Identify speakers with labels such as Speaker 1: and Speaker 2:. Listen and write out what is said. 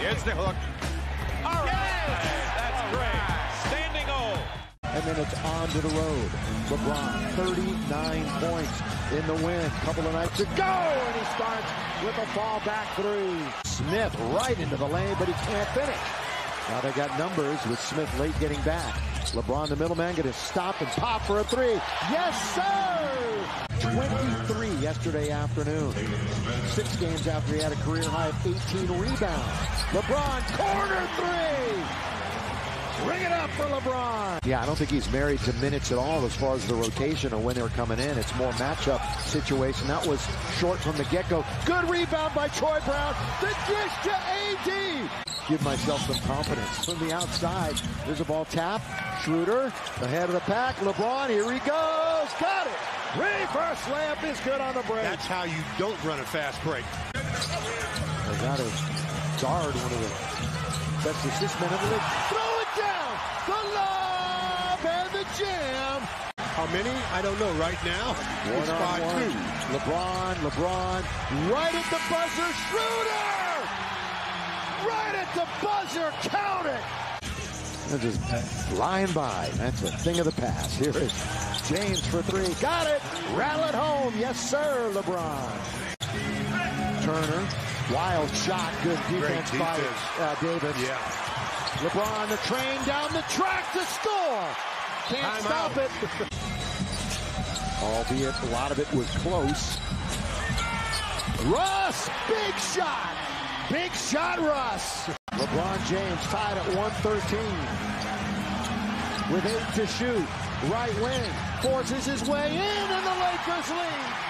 Speaker 1: Here's the hook. All right. That's great. Standing O.
Speaker 2: And then it's on to the road. LeBron, 39 points in the win. Couple of nights to go, and he starts with a fall back three. Smith right into the lane, but he can't finish. Now they got numbers with Smith late getting back. LeBron, the middleman, going to stop and pop for a three. Yes, sir! 23 yesterday afternoon. Six games after he had a career high of 18 rebounds. LeBron, corner three! Bring it up for LeBron. Yeah, I don't think he's married to minutes at all as far as the rotation or when they're coming in. It's more matchup situation. That was short from the get-go. Good rebound by Troy Brown. The dish to AD. Give myself some confidence. From the outside, there's a ball tap. Schroeder, ahead of the pack. LeBron, here he goes. Got it. Reverse layup is good on the break.
Speaker 3: That's how you don't run a fast break.
Speaker 2: They got to guard one of the best assist men in the league. Throw it down. The lob and the jam.
Speaker 3: How many? I don't know. Right now,
Speaker 2: One
Speaker 3: it's
Speaker 2: on
Speaker 3: by
Speaker 2: one.
Speaker 3: two.
Speaker 2: LeBron, LeBron, right at the buzzer. Schroeder! Right at the buzzer. Count it. They're just flying by. That's a thing of the past. Here is James for three. Got it. Rattle it home. Yes, sir, LeBron. Turner. Wild shot. Good defense, by
Speaker 3: defense.
Speaker 2: uh, Davis.
Speaker 3: Yeah.
Speaker 2: LeBron, the train down the track to score. Can't
Speaker 3: Time
Speaker 2: stop
Speaker 3: out.
Speaker 2: it. Albeit a lot of it was close. Russ, big shot. Big shot, Russ. LeBron James tied at 113. With eight to shoot. Right wing forces his way in and the Lakers lead.